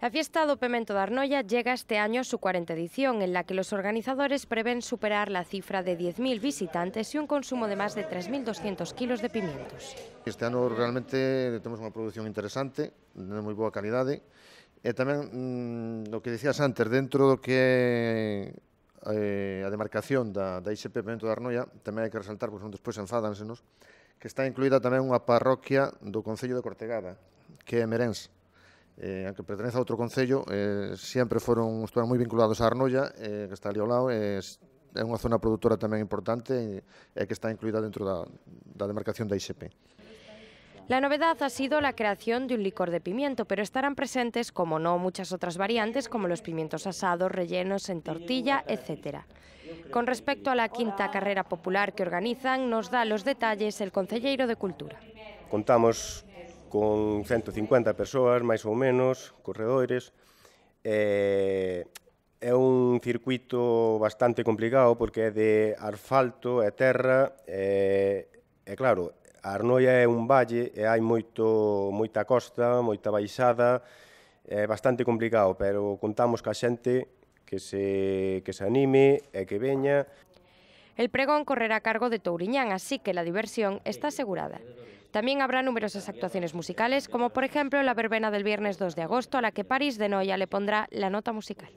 La fiesta do Pemento de Arnoia llega este año a su 40 edición, en la que los organizadores prevén superar la cifra de 10.000 visitantes y un consumo de más de 3.200 kilos de pimientos. Este ano realmente temos unha produción interesante, de moi boa calidade, e eh, tamén mmm, o que decías antes, dentro do que eh, a demarcación da, da ISP Pemento de Arnoia, tamén hai que resaltar, porque non despois que está incluída tamén unha parroquia do Concello de Cortegada, que é Merens, eh, aunque pertenece a outro concello, eh, sempre foron estuveron moi vinculados a Arnoia, eh, que está ali ao lado, eh, é unha zona produtora tamén importante e eh, que está incluída dentro da, da demarcación da ISP. La novedad ha sido la creación de un licor de pimiento, pero estarán presentes, como no, muchas otras variantes como los pimientos asados, rellenos en tortilla, etc. Con respecto a la quinta carrera popular que organizan, nos da los detalles el Concelleiro de Cultura. Contamos con 150 persoas, máis ou menos, corredores. Eh, é un circuito bastante complicado porque é de asfalto, é terra, e, e claro, a Arnoia é un valle e hai moito, moita costa, moita baixada, é bastante complicado, pero contamos ca xente que se, que se anime e que veña. El pregón correrá a cargo de Touriñán, así que la diversión está asegurada. También habrá numerosas actuaciones musicales, como por ejemplo la verbena del viernes 2 de agosto, a la que París de Noia le pondrá la nota musical.